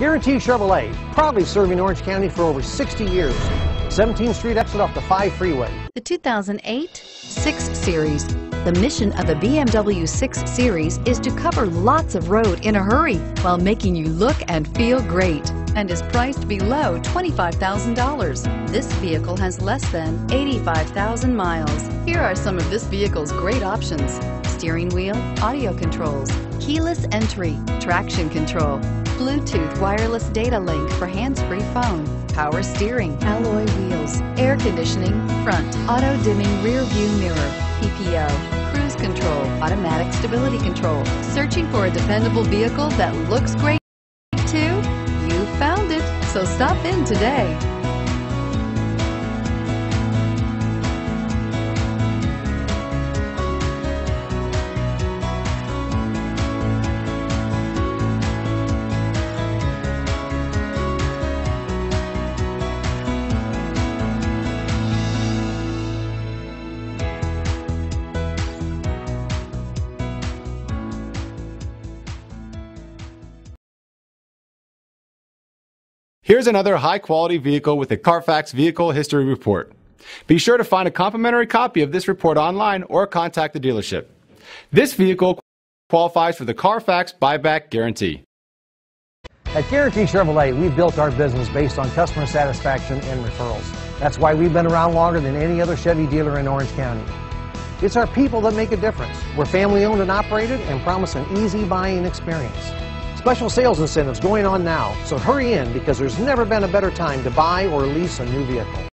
Guaranty Chevrolet, proudly serving Orange County for over 60 years. 17th Street exit off the 5 freeway. The 2008 6 Series. The mission of the BMW 6 Series is to cover lots of road in a hurry while making you look and feel great and is priced below $25,000. This vehicle has less than 85,000 miles. Here are some of this vehicle's great options. Steering wheel, audio controls, keyless entry, traction control, Bluetooth wireless data link for hands-free phone, power steering, alloy wheels, air conditioning, front, auto dimming rear view mirror, PPO, cruise control, automatic stability control. Searching for a dependable vehicle that looks great too? You found it, so stop in today. Here's another high quality vehicle with a Carfax Vehicle History Report. Be sure to find a complimentary copy of this report online or contact the dealership. This vehicle qualifies for the Carfax Buyback Guarantee. At Guaranty Chevrolet, we've built our business based on customer satisfaction and referrals. That's why we've been around longer than any other Chevy dealer in Orange County. It's our people that make a difference. We're family owned and operated and promise an easy buying experience. Special sales incentives going on now, so hurry in because there's never been a better time to buy or lease a new vehicle.